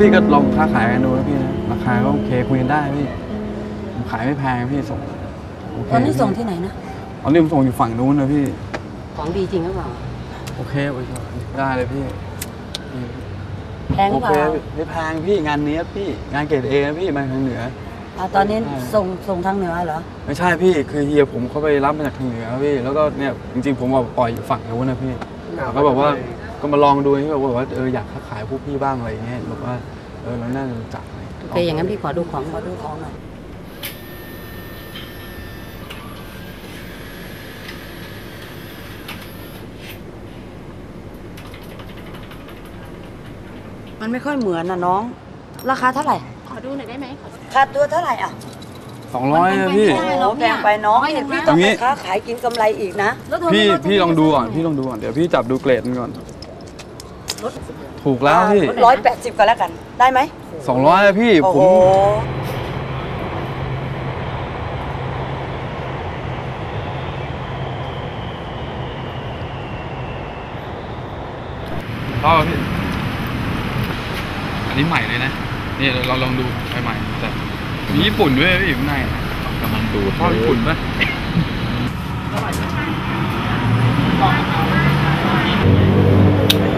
พี่ก็ลองค้าขายกันดูนะพี่นะราคาก็โอเคคุยกันได้พี่ผมขายไม่แพงพี่ส่งโเคตอนนี้ส่งที่ไหนนะ ตอนนี้ผมส่งอยู่ฝั่งนู้นนะพี่ ของดีจริงหรือเปล่า โอเคโอเคได้เลยพี่พี่แพงหโอรือเปเคล่าไม่แพงพี่งานนี้พี่งานเกรดเอนะพี่มาทางเหนือ อ่าตอนนี้ใช่ส่งส่งทางเหนือเหรอ ไม่ใช่พี่คือเฮียผมเขาไปรับมาจากทางเหนือพี่แล้วก็เนี่ยจริงๆผมเอาปล่อยอยู่ฝั่งนู้นนะพี่เขาบอกว่า ก็มาลองดูที่แบบว่าเอออยากค้าขายพวกพี่บ้างอะไรอย่างเงี้ยบอกว่าเออเราน่าจะรู้จักอะไรโอเคอย่างนั้นพี่ขอดูของขอดูของหน่อยมันไม่ค่อยเหมือนนะน้อง ราคาเท่าไหร่ ขอดูหน่อยได้ไหมขอค่าตัวเท่าไหร่อะสองร้อยนะพี่มันเป็นไปไม่ได้หรอกแพงไปน้องไม่เนี่ยเห็พี่นไหมต้องเอาไปงี้ค้าขายกินกำไรอีกนะ แล้วเธอพี่ไม่ลดพี่ลองดูก่อนจะพี่ลองดูก่อนเดี๋ยวพี่จับดูเกรดมันก่อน ลดถูกแล้วพี่ร้อยแปดสิบก็แล้วกัน ได้ไหมสองร้อยพี่โอ้ผโหมชอบพี่อันนี้ใหม่เลยนะนี่เราลองดูใหม่ๆแต่มีญี่ปุ่นด้วยพี่อยู่ข้างในกำลังดูชอบญี่ปุ่นปะข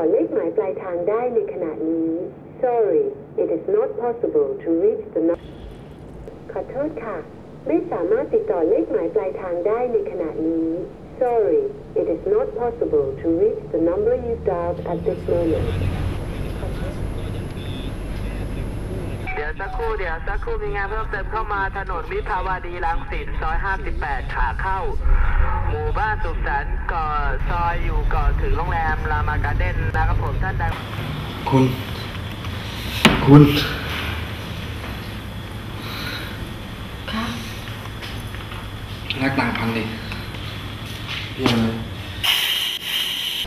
ามารถติดต่อเลขหมายปลายทางได้ในขณะนี้ Sorry it is not possible to reach the number ขอโทษค่ะ ไม่สามารถติดต่อเลขหมายปลายทางได้ในขณะนี้ Sorry it is not possible to reach the number you dialed at this moment ยวสักครู่เดี๋ยวสักครู่มีงานเพิ่มเติมเข้ามาถนนวิภาวดีรังสิตซอย 58 ขาเข้า หมู่บ้านสุขสันต์ก่อซอยอยู่ก่อนถึงโรงแรมรามาการ์เด้นนะครับผมท่านใดคุณ คุณ ค่ะแลกต่างค์พันดิพี่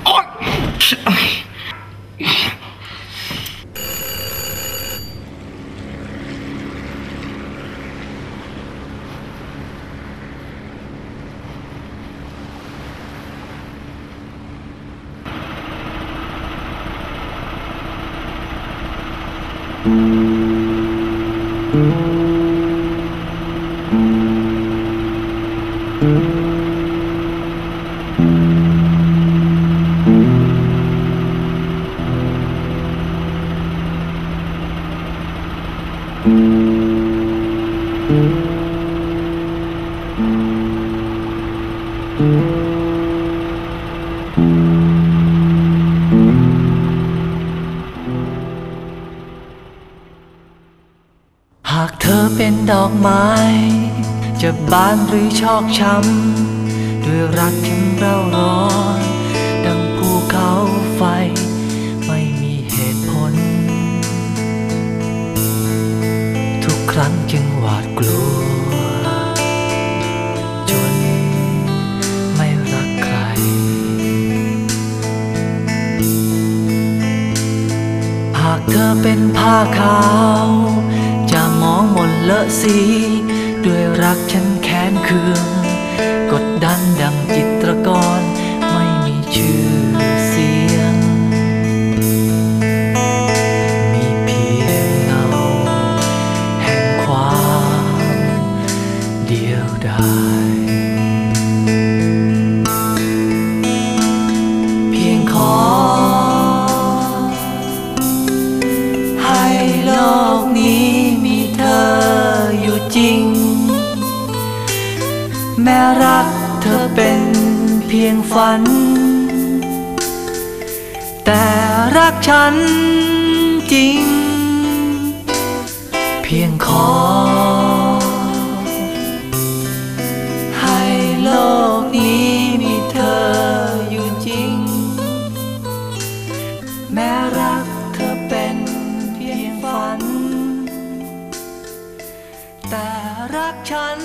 เอาเลย หากเธอเป็นดอกไม้ จะบานหรือชอกช้ำ ด้วยรักที่เร่าร้อน ดังภูเขาไฟ ไม่มีเหตุผล ทุกครั้งจึงหวาดกลัว จนไม่รักใคร หากเธอเป็นผ้าขาว องหมนเลอะสี ด้วยรักฉันแค้นเคือง กดดันดังจิตรกร ไม่มีชื่อเสียง มีเพียงเงา แห่งความ เดียวดาย แม้รักเธอเป็นเพียงฝัน แต่รักฉันจริง เพียงขอ ให้โลกนี้มีเธออยู่จริง แม้รักเธอเป็นเพียงฝัน แต่รักฉัน